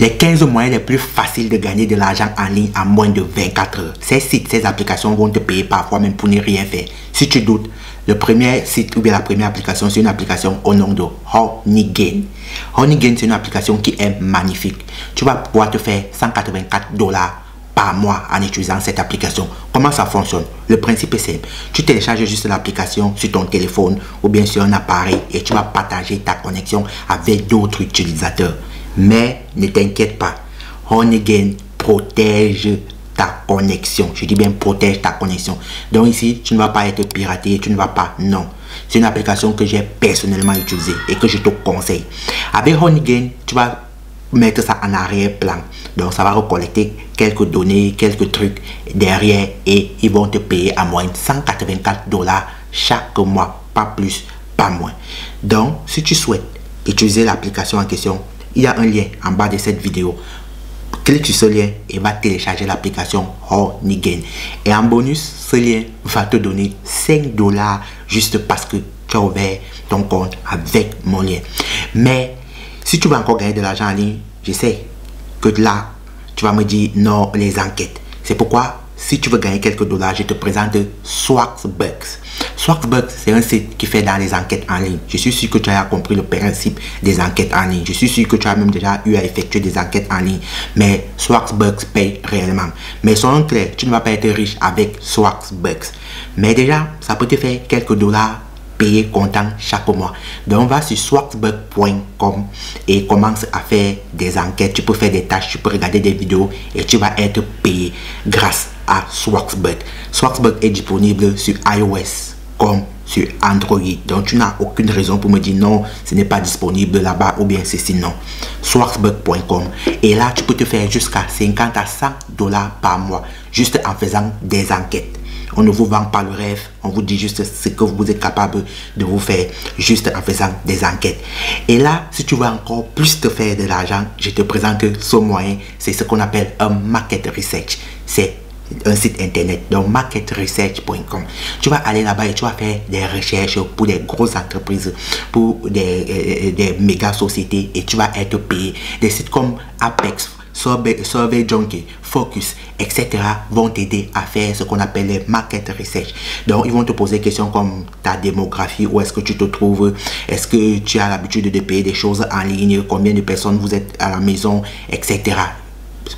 les 15 moyens les plus faciles de gagner de l'argent en ligne en moins de 24 heures. Ces sites, ces applications vont te payer parfois même pour ne rien faire. Si tu doutes, le premier site ou bien la première application, c'est une application au nom de Honeygain. Honeygain, c'est une application qui est magnifique. Tu vas pouvoir te faire 184 dollars par mois en utilisant cette application. Comment ça fonctionne? Le principe est simple. Tu télécharges juste l'application sur ton téléphone ou bien sur un appareil et tu vas partager ta connexion avec d'autres utilisateurs. Mais ne t'inquiète pas, Honeygain protège ta connexion. Je dis bien protège ta connexion. Donc ici, tu ne vas pas être piraté, tu ne vas pas. Non. C'est une application que j'ai personnellement utilisée et que je te conseille. Avec Honeygain, tu vas mettre ça en arrière-plan. Donc ça va recollecter quelques données, quelques trucs derrière et ils vont te payer à moins 184 dollars chaque mois, pas plus, pas moins. Donc si tu souhaites utiliser l'application en question, il y a un lien en bas de cette vidéo. Clique sur ce lien et va télécharger l'application Honeygain. Et en bonus, ce lien va te donner 5 dollars juste parce que tu as ouvert ton compte avec mon lien. Mais si tu veux encore gagner de l'argent en ligne, je sais que là, tu vas me dire non, les enquêtes. C'est pourquoi, si tu veux gagner quelques dollars, je te présente Swaxbucks. Swaxbucks, c'est un site qui fait dans les enquêtes en ligne. Je suis sûr que tu as compris le principe des enquêtes en ligne. Je suis sûr que tu as même déjà eu à effectuer des enquêtes en ligne. Mais Swaxbucks paye réellement. Mais soyons clairs, tu ne vas pas être riche avec Swaxbucks. Mais déjà, ça peut te faire quelques dollars payer comptant chaque mois. Donc, va sur swaxbuck.com et commence à faire des enquêtes. Tu peux faire des tâches, tu peux regarder des vidéos et tu vas être payé grâce à. Swaxbuck est disponible sur iOS comme sur Android. Donc, tu n'as aucune raison pour me dire non, ce n'est pas disponible là-bas ou bien c'est sinon. Swaxbuck.com. Et là, tu peux te faire jusqu'à 50 à 100 dollars par mois juste en faisant des enquêtes. On ne vous vend pas le rêve, on vous dit juste ce que vous êtes capable de vous faire juste en faisant des enquêtes. Et là, si tu veux encore plus te faire de l'argent, je te présente ce moyen, c'est ce qu'on appelle un market research. C'est un site internet, donc marketresearch.com. Tu vas aller là-bas et tu vas faire des recherches pour des grosses entreprises, pour des, euh, des méga sociétés et tu vas être payé. Des sites comme Apex, Survey, Junkie, Focus, etc. vont t'aider à faire ce qu'on appelle les market research. Donc, ils vont te poser des questions comme ta démographie, où est-ce que tu te trouves, est-ce que tu as l'habitude de payer des choses en ligne, combien de personnes vous êtes à la maison, etc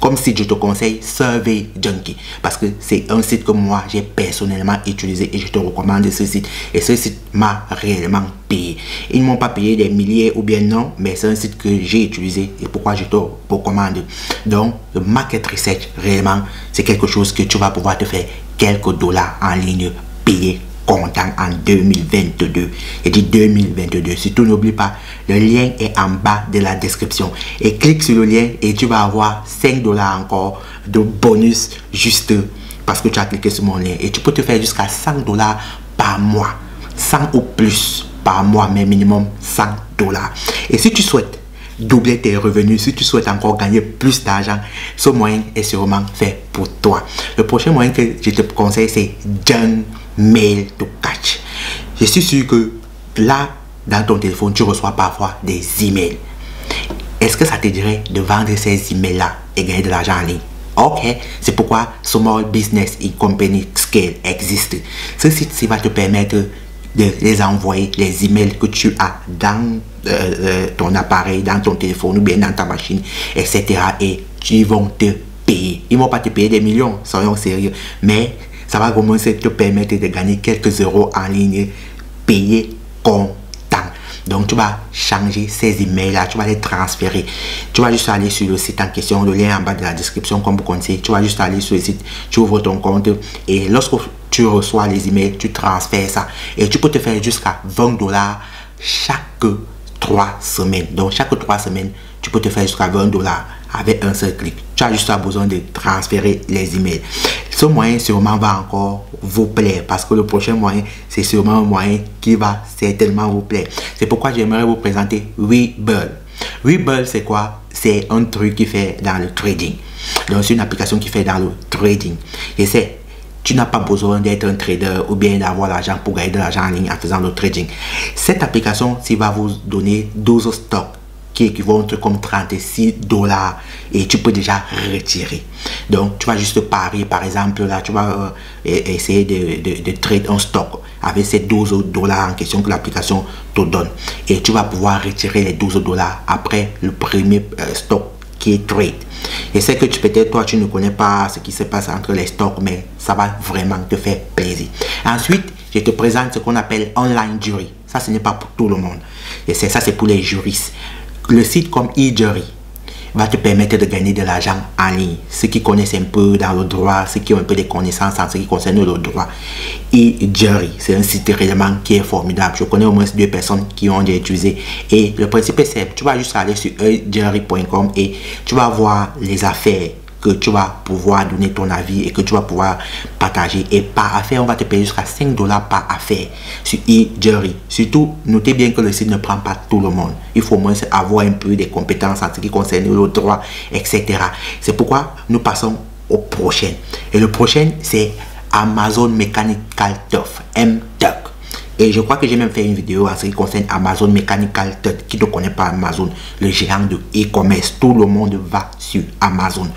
comme si je te conseille Survey Junkie. Parce que c'est un site que moi j'ai personnellement utilisé et je te recommande ce site. Et ce site m'a réellement payé. Ils ne m'ont pas payé des milliers ou bien non mais c'est un site que j'ai utilisé et pourquoi je te recommande. Donc le market research réellement c'est quelque chose que tu vas pouvoir te faire quelques dollars en ligne payés content en 2022. Et dit 2022. Surtout n'oublie pas, le lien est en bas de la description. Et clique sur le lien et tu vas avoir 5 dollars encore de bonus juste parce que tu as cliqué sur mon lien. Et tu peux te faire jusqu'à 100 dollars par mois. 100 ou plus par mois, mais minimum 100 dollars. Et si tu souhaites doubler tes revenus, si tu souhaites encore gagner plus d'argent, ce moyen est sûrement fait pour toi. Le prochain moyen que je te conseille, c'est John mail to catch. Je suis sûr que là, dans ton téléphone, tu reçois parfois des emails. Est-ce que ça te dirait de vendre ces emails-là et gagner de l'argent en ligne? Ok, c'est pourquoi Small Business e Company Scale existe. Ce site va te permettre de les envoyer les emails que tu as dans euh, euh, ton appareil, dans ton téléphone ou bien dans ta machine, etc. Et ils vont te payer. Ils vont pas te payer des millions, soyons sérieux. Mais ça va commencer à te permettre de gagner quelques euros en ligne payés comptant. Donc, tu vas changer ces emails là, tu vas les transférer. Tu vas juste aller sur le site en question, le lien en bas de la description, comme vous connaissez. Tu vas juste aller sur le site, tu ouvres ton compte et lorsque tu reçois les emails, tu transfères ça. Et tu peux te faire jusqu'à 20 dollars chaque 3 semaines. Donc, chaque 3 semaines, tu peux te faire jusqu'à 20 dollars avec un seul clic. Tu as juste besoin de transférer les emails. Ce moyen sûrement va encore vous plaire parce que le prochain moyen, c'est sûrement un moyen qui va certainement vous plaire. C'est pourquoi j'aimerais vous présenter Webull. Webull, c'est quoi? C'est un truc qui fait dans le trading. Donc, c'est une application qui fait dans le trading. Et c'est tu n'as pas besoin d'être un trader ou bien d'avoir l'argent pour gagner de l'argent en ligne en faisant le trading. Cette application, ça va vous donner 12 stocks qui équivaut à comme 36 dollars et tu peux déjà retirer. Donc, tu vas juste parier, par exemple, là, tu vas euh, essayer de, de, trade un stock avec ces 12 dollars en question que l'application te donne. Et tu vas pouvoir retirer les 12 dollars après le premier euh, stock qui est trade. Et c'est que tu peut-être toi tu ne connais pas ce qui se passe entre les stocks, mais ça va vraiment te faire plaisir. Ensuite, je te présente ce qu'on appelle online jury. Ça, ce n'est pas pour tout le monde. Et c'est ça, c'est pour les juristes. Le site comme eJury va te permettre de gagner de l'argent en ligne. Ceux qui connaissent un peu dans le droit, ceux qui ont un peu de connaissances en ce qui concerne le droit. eJury, c'est un site réellement qui est formidable. Je connais au moins deux personnes qui ont déjà utilisé. Et le principe est simple. Tu vas juste aller sur ejury.com et tu vas voir les affaires que tu vas pouvoir donner ton avis et que tu vas pouvoir partager. Et par affaire, on va te payer jusqu'à 5 dollars par affaire sur eJury. Surtout, notez bien que le site ne prend pas tout le monde. Il faut au moins avoir un peu des compétences en ce qui concerne le droit, etc. C'est pourquoi nous passons au prochain. Et le prochain, c'est Amazon Mechanical Turf, MTUF. Et je crois que j'ai même fait une vidéo en ce qui concerne Amazon Mechanical Turk. Qui ne connaît pas Amazon, le géant de e-commerce. Tout le monde va sur Amazon.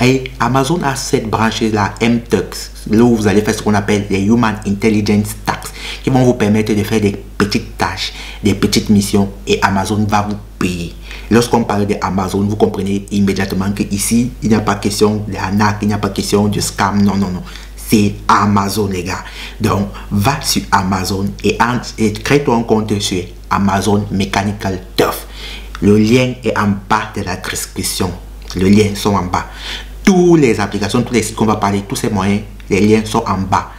Et Amazon a cette branche-là, MTux, là où vous allez faire ce qu'on appelle les Human Intelligence Tax, qui vont vous permettre de faire des petites tâches, des petites missions, et Amazon va vous payer. Lorsqu'on parle d'Amazon, vous comprenez immédiatement que ici, il n'y a pas question d'arnaque, il n'y a pas question de scam, non, non, non c'est Amazon, les gars. Donc, va sur Amazon et, et crée ton compte sur Amazon Mechanical Turf. Le lien est en bas de la description. Le lien sont en bas. Toutes les applications, tous les sites qu'on va parler, tous ces moyens, les liens sont en bas.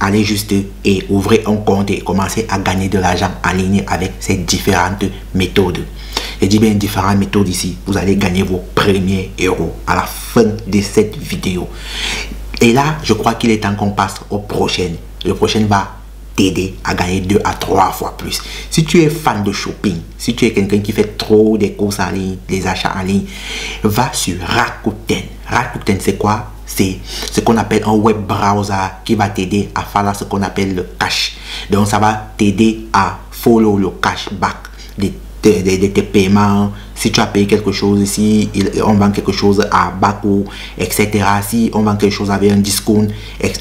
Allez juste et ouvrez un compte et commencez à gagner de l'argent en ligne avec ces différentes méthodes. Et dis bien différentes méthodes ici. Vous allez gagner vos premiers euros à la fin de cette vidéo. Et là, je crois qu'il est temps qu'on passe au prochain. Le prochain va t'aider à gagner deux à trois fois plus. Si tu es fan de shopping, si tu es quelqu'un qui fait trop des courses en ligne, des achats en ligne, va sur Rakuten. Rakuten, c'est quoi? C'est ce qu'on appelle un web browser qui va t'aider à faire ce qu'on appelle le cash. Donc, ça va t'aider à follow le cashback des de, tes paiements, si tu as payé quelque chose, si on vend quelque chose à bas coût, etc. Si on vend quelque chose avec un discount,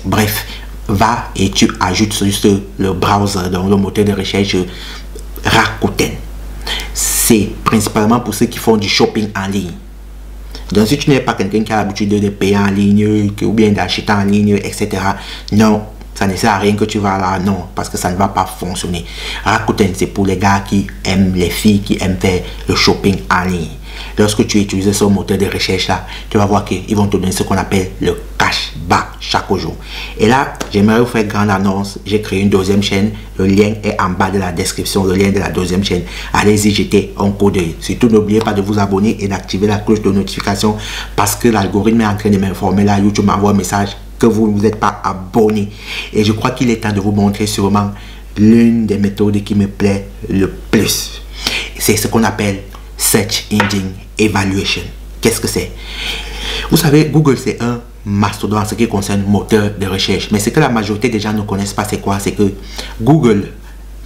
bref, va et tu ajoutes juste le browser, donc le moteur de recherche Rakuten. C'est principalement pour ceux qui font du shopping en ligne. Donc si tu n'es pas quelqu'un qui a l'habitude de payer en ligne, ou bien d'acheter en ligne, etc. Non, ça ne sert à rien que tu vas là, non, parce que ça ne va pas fonctionner. Rakuten, c'est pour les gars qui aiment les filles, qui aiment faire le shopping en ligne. Lorsque tu utilises ce moteur de recherche là, tu vas voir qu'ils vont te donner ce qu'on appelle le cashback chaque jour. Et là, j'aimerais vous faire grande annonce. J'ai créé une deuxième chaîne. Le lien est en bas de la description, le lien de la deuxième chaîne. Allez-y, jetez un coup d'œil. Surtout, n'oubliez pas de vous abonner et d'activer la cloche de notification parce que l'algorithme est en train de m'informer là. YouTube m'envoie un message vous ne vous êtes pas abonné. Et je crois qu'il est temps de vous montrer sûrement l'une des méthodes qui me plaît le plus. C'est ce qu'on appelle Search Engine Evaluation. Qu'est-ce que c'est? Vous savez, Google, c'est un mastodonte en ce qui concerne moteur de recherche. Mais ce que la majorité des gens ne connaissent pas, c'est quoi? C'est que Google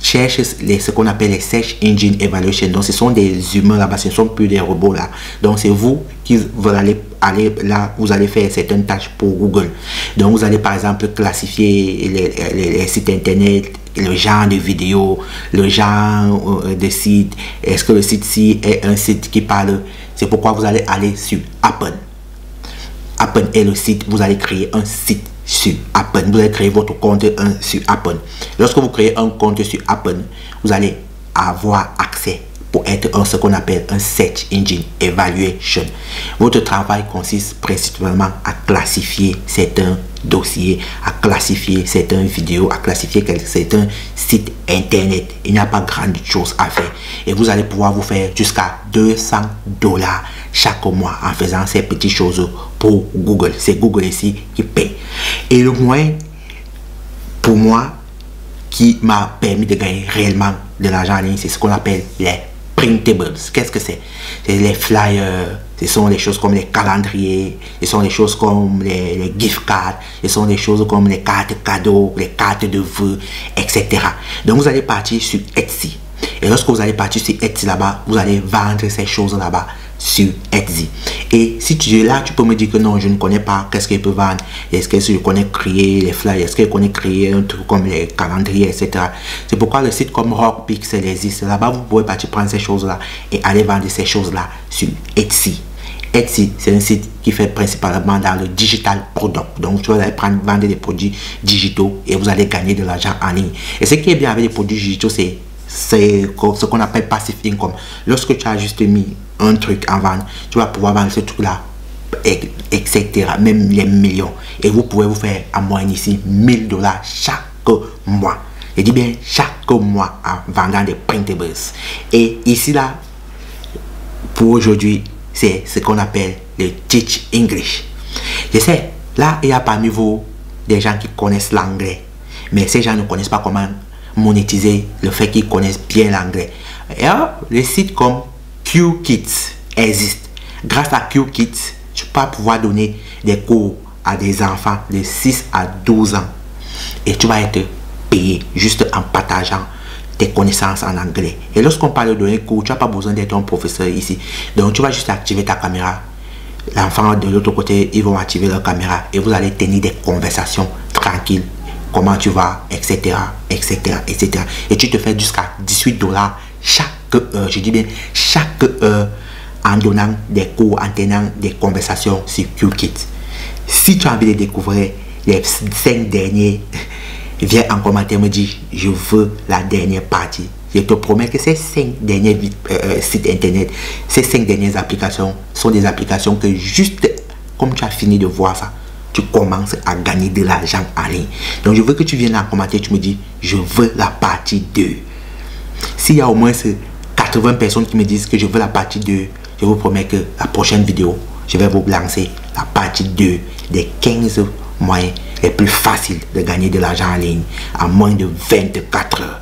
cherche les, ce qu'on appelle les Search Engine Evaluation. Donc, ce sont des humains là-bas, ce ne sont plus des robots là. Donc, c'est vous vous allez aller là, vous allez faire certaines tâches pour Google. Donc, vous allez par exemple classifier les, sites internet, le genre de vidéo, le genre euh, de site. Est-ce que le site-ci est un site qui parle? C'est pourquoi vous allez aller sur Apple. Apple est le site, vous allez créer un site sur Apple. Vous allez créer votre compte sur Apple. Lorsque vous créez un compte sur Apple, vous allez avoir accès pour être ce qu'on appelle un Search Engine Evaluation. Votre travail consiste principalement à classifier certains dossiers, à classifier certaines vidéos, à classifier certains sites internet. Il n'y a pas grande chose à faire. Et vous allez pouvoir vous faire jusqu'à 200 dollars chaque mois en faisant ces petites choses pour Google. C'est Google ici qui paye. Et le moins, pour moi, qui m'a permis de gagner réellement de l'argent en ligne, c'est ce qu'on appelle les printables. Qu'est-ce que c'est? C'est les flyers, ce sont les choses comme les calendriers, ce sont les choses comme les, gift cards, ce sont des choses comme les cartes cadeaux, les cartes de vœux, etc. Donc vous allez partir sur Etsy. Et lorsque vous allez partir sur Etsy là-bas, vous allez vendre ces choses là-bas sur Etsy. Et si tu es là, tu peux me dire que non, je ne connais pas qu'est-ce qu'il peut vendre? Est-ce que je connais créer les flyers, est-ce que je connais créer un truc comme les calendriers, etc. C'est pourquoi le site comme Rock Pixel existe. Là-bas, vous pouvez partir prendre ces choses-là et aller vendre ces choses-là sur Etsy. Etsy, c'est un site qui fait principalement dans le digital product. Donc, tu vas aller prendre, vendre des produits digitaux et vous allez gagner de l'argent en ligne. Et ce qui est bien avec les produits digitaux, c'est ce qu'on appelle passive income. Lorsque tu as juste mis un truc en vente, tu vas pouvoir vendre ce truc-là, etc. Même les millions. Et vous pouvez vous faire à moyenne ici 1000 dollars chaque mois. Je dis bien chaque mois en vendant des printables. Et ici là, pour aujourd'hui, c'est ce qu'on appelle le teach English. Je sais, là, il y a parmi vous des gens qui connaissent l'anglais. Mais ces gens ne connaissent pas comment monétiser le fait qu'ils connaissent bien l'anglais. Et les sites comme QKids existent. Grâce à QKids, tu peux pouvoir donner des cours à des enfants de 6 à 12 ans. Et tu vas être payé juste en partageant tes connaissances en anglais. Et lorsqu'on parle de donner cours, tu n'as pas besoin d'être un professeur ici. Donc tu vas juste activer ta caméra. L'enfant de l'autre côté, ils vont activer leur caméra et vous allez tenir des conversations tranquilles comment tu vas, etc., etc., etc. Et tu te fais jusqu'à 18 dollars chaque heure, je dis bien chaque heure, en donnant des cours, en tenant des conversations sur QKit. Si tu as envie de découvrir les 5 derniers, viens en commentaire me dire, je veux la dernière partie. Je te promets que ces 5 derniers euh, euh, sites internet, ces 5 dernières applications sont des applications que juste comme tu as fini de voir ça, tu commences à gagner de l'argent en ligne. Donc je veux que tu viennes en commentaire, tu me dis, je veux la partie 2. S'il y a au moins 80 personnes qui me disent que je veux la partie 2, je vous promets que la prochaine vidéo, je vais vous lancer la partie 2 des 15 moyens les plus faciles de gagner de l'argent en ligne en moins de 24 heures.